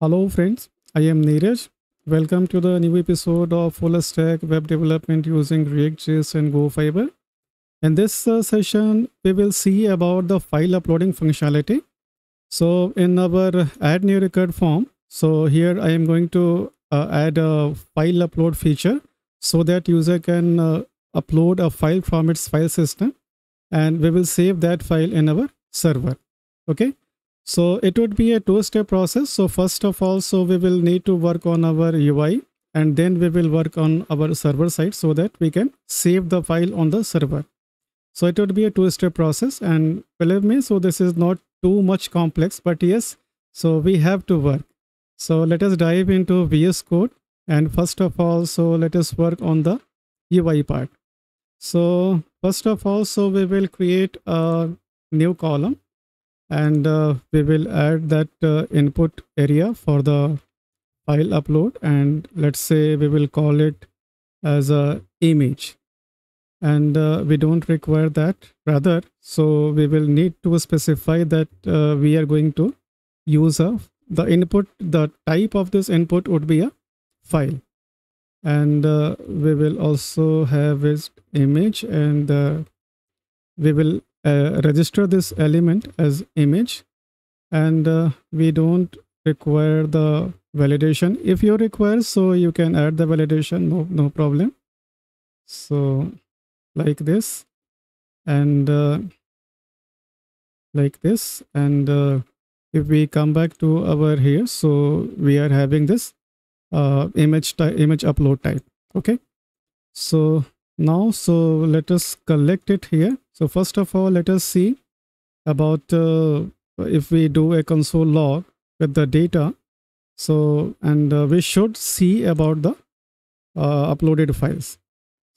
Hello friends, I am Neeraj. Welcome to the new episode of Full Stack Web Development using React.js and Go Fiber. In this uh, session, we will see about the file uploading functionality. So in our add new record form, so here I am going to uh, add a file upload feature so that user can uh, upload a file from its file system and we will save that file in our server. Okay. So it would be a two-step process. So first of all, so we will need to work on our UI and then we will work on our server side so that we can save the file on the server. So it would be a two-step process and believe me, so this is not too much complex, but yes, so we have to work. So let us dive into VS Code and first of all, so let us work on the UI part. So first of all, so we will create a new column and uh, we will add that uh, input area for the file upload. And let's say we will call it as a image. And uh, we don't require that. Rather so we will need to specify that uh, we are going to use a the input the type of this input would be a file. And uh, we will also have this image and uh, we will uh, register this element as image and uh, we don't require the validation. If you require so you can add the validation no no problem. So like this and uh, like this and uh, if we come back to our here so we are having this uh, image image upload type okay? So now so let us collect it here. So first of all let us see about uh, if we do a console log with the data. So and uh, we should see about the uh, uploaded files.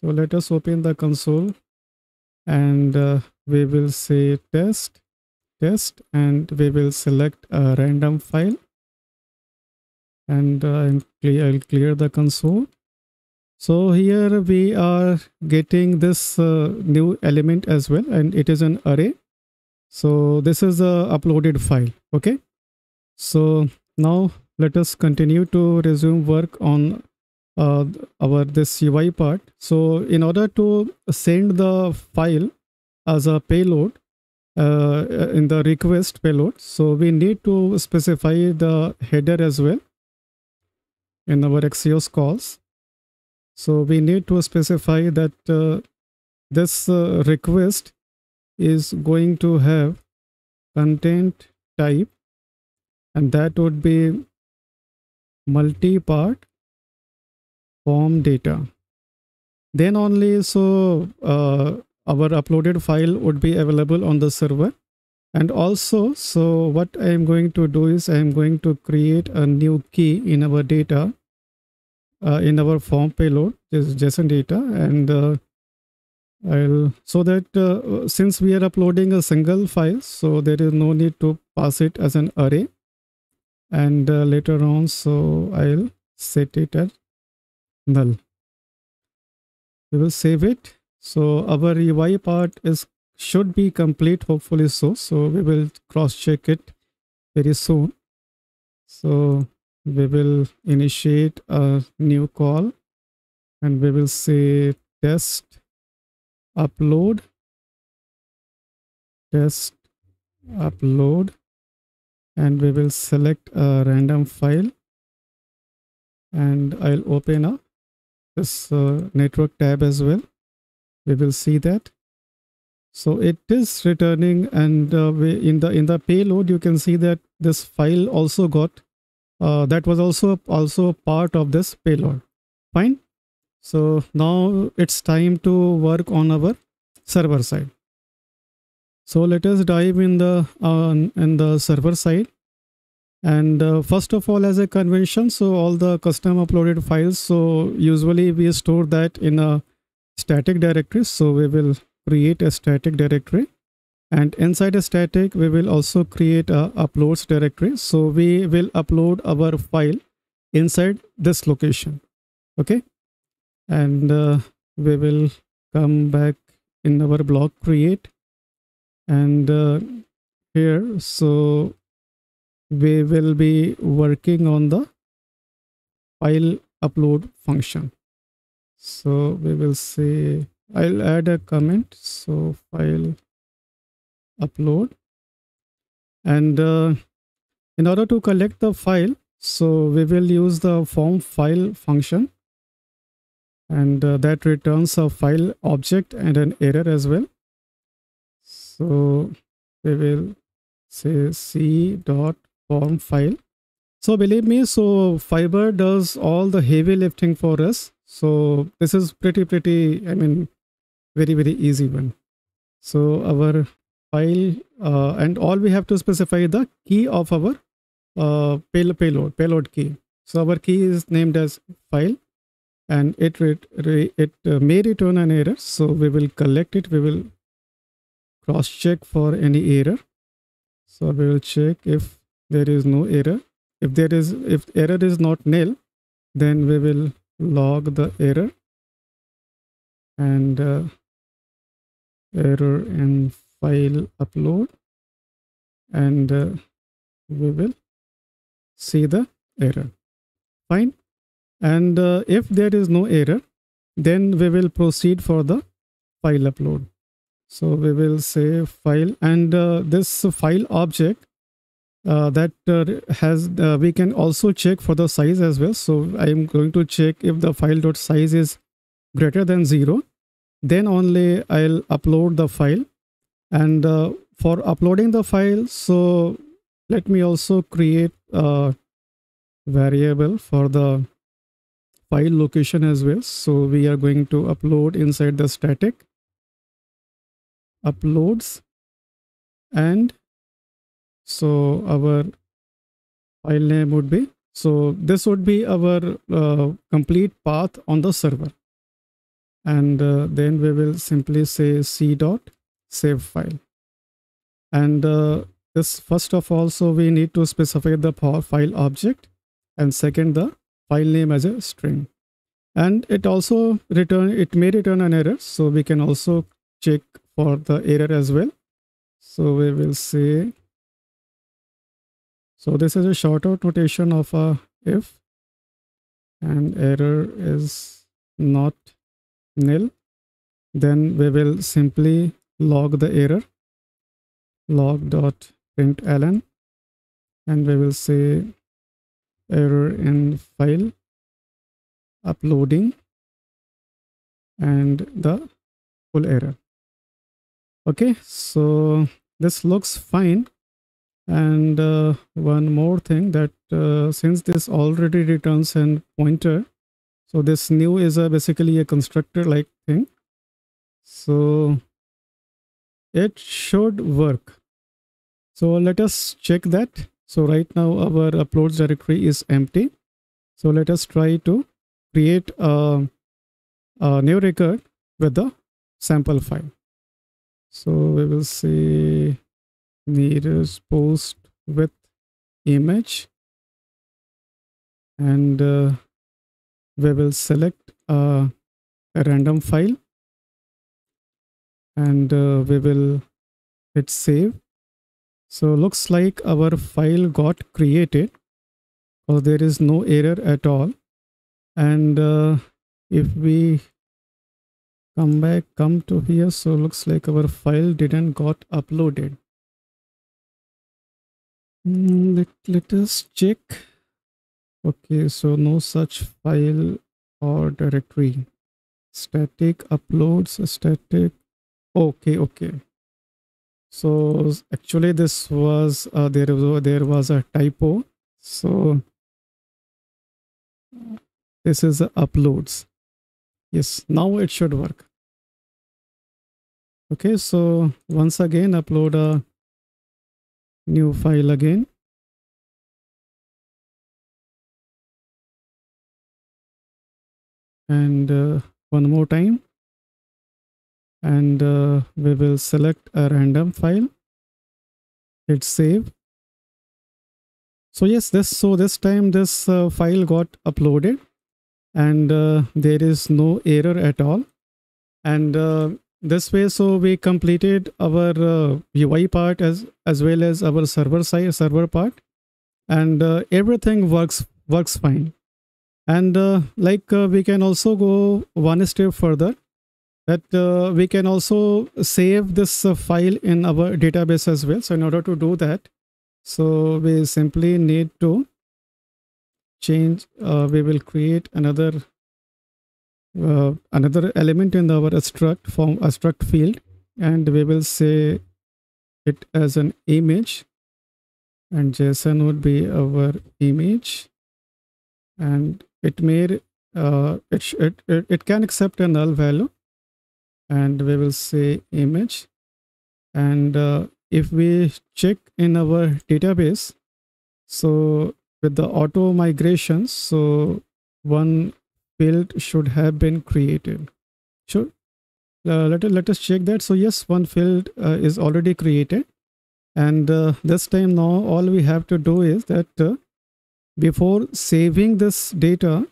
So let us open the console and uh, we will say test test and we will select a random file. And uh, I'll clear the console so here we are getting this uh, new element as well and it is an array. So this is a uploaded file. Okay. So now let us continue to resume work on uh, our this UI part. So in order to send the file as a payload uh, in the request payload, so we need to specify the header as well in our Axios calls. So we need to specify that uh, this uh, request is going to have content type and that would be multi-part form data. Then only so uh, our uploaded file would be available on the server. And also, so what I am going to do is I am going to create a new key in our data uh, in our form payload is JSON data and uh, I'll so that uh, since we are uploading a single file so there is no need to pass it as an array. And uh, later on so I'll set it as null. We will save it. So our UI part is should be complete hopefully so. So we will cross check it very soon. So we will initiate a new call and we will say test upload test upload and we will select a random file. And I'll open up this uh, network tab as well. We will see that. So it is returning and uh, in the in the payload you can see that this file also got uh, that was also also part of this payload. Fine. So now it's time to work on our server side. So let us dive in the uh, in the server side. And uh, first of all as a convention so all the custom uploaded files so usually we store that in a static directory. So we will create a static directory and inside a static we will also create a uploads directory. So we will upload our file inside this location. Okay? And uh, we will come back in our blog create. And uh, here so we will be working on the file upload function. So we will say i'll add a comment. So file upload. And uh, in order to collect the file so we will use the form file function. And uh, that returns a file object and an error as well. So we will say c dot form file. So believe me so fiber does all the heavy lifting for us. So this is pretty pretty i mean very very easy one. So our file uh, and all we have to specify the key of our uh, payload payload key. So our key is named as file and it it, it uh, may return an error. So we will collect it. We will cross check for any error. So we will check if there is no error. If there is if error is not nil then we will log the error. And uh, error in file upload and uh, we will see the error. Fine. And uh, if there is no error then we will proceed for the file upload. So we will say file and uh, this file object uh, that uh, has uh, we can also check for the size as well. So i am going to check if the file dot size is greater than zero. Then only i'll upload the file and uh, for uploading the file so let me also create a variable for the file location as well. So we are going to upload inside the static uploads and so our file name would be so this would be our uh, complete path on the server. And uh, then we will simply say c dot save file. And uh, this first of all so we need to specify the file object and second the file name as a string. And it also return it may return an error so we can also check for the error as well. So we will say so this is a short shorter notation of a if and error is not nil. Then we will simply log the error log dot print println and we will say error in file uploading and the full error. Okay so this looks fine. And uh, one more thing that uh, since this already returns an pointer so this new is a basically a constructor like thing. So it should work so let us check that so right now our uploads directory is empty. So let us try to create a, a new record with the sample file. So we will say Neeraj post with image and uh, we will select a, a random file and uh, we will hit save so looks like our file got created or there is no error at all. And uh, if we come back, come to here, so looks like our file didn't got uploaded. Mm, let, let us check. Okay, so no such file or directory. Static uploads, static. Okay, okay. So actually this was uh, there was there was a typo. So this is uploads. Yes now it should work. Okay so once again upload a new file again. And uh, one more time and uh, we will select a random file. Hit save. So yes this so this time this uh, file got uploaded. And uh, there is no error at all. And uh, this way so we completed our ui uh, part as as well as our server side server part. And uh, everything works works fine. And like we can also go one step further that uh, we can also save this uh, file in our database as well. So in order to do that so we simply need to change uh, we will create another uh, another element in our struct form struct field and we will say it as an image. And json would be our image. And it may uh, it, it, it, it can accept a null value and we will say image. And uh, if we check in our database so with the auto migration so one field should have been created. Sure? Uh, let, let us check that. So yes one field uh, is already created. And uh, this time now all we have to do is that uh, before saving this data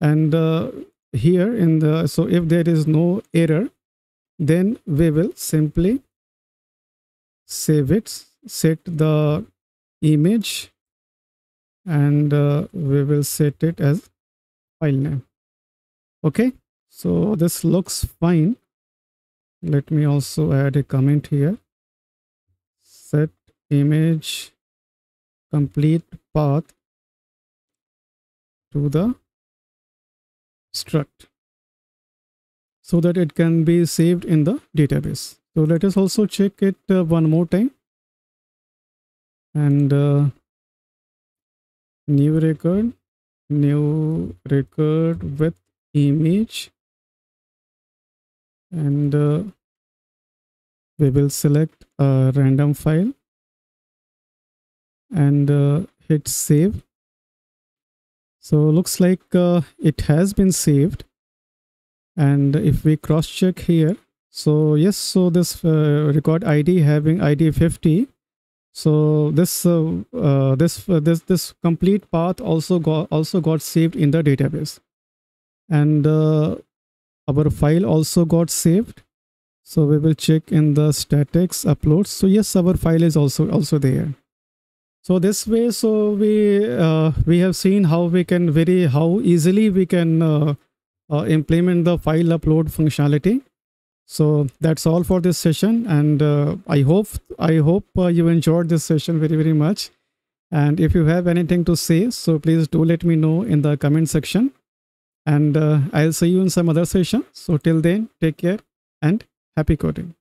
and uh, here in the so if there is no error then we will simply save it set the image and uh, we will set it as file name. Okay? So this looks fine. Let me also add a comment here. Set image complete path to the struct so that it can be saved in the database. So let us also check it uh, one more time. And uh, new record new record with image. And uh, we will select a random file. And uh, hit save. So looks like uh, it has been saved and if we cross check here so yes so this uh, record id having id 50 so this uh, uh, this this this complete path also got also got saved in the database. And our file also got saved. So we will check in the statics uploads. So yes our file is also also there. So this way so we uh, we have seen how we can very how easily we can uh, implement the file upload functionality so that's all for this session and uh, i hope i hope uh, you enjoyed this session very very much and if you have anything to say so please do let me know in the comment section and uh, I'll see you in some other session. So till then, take care and happy coding.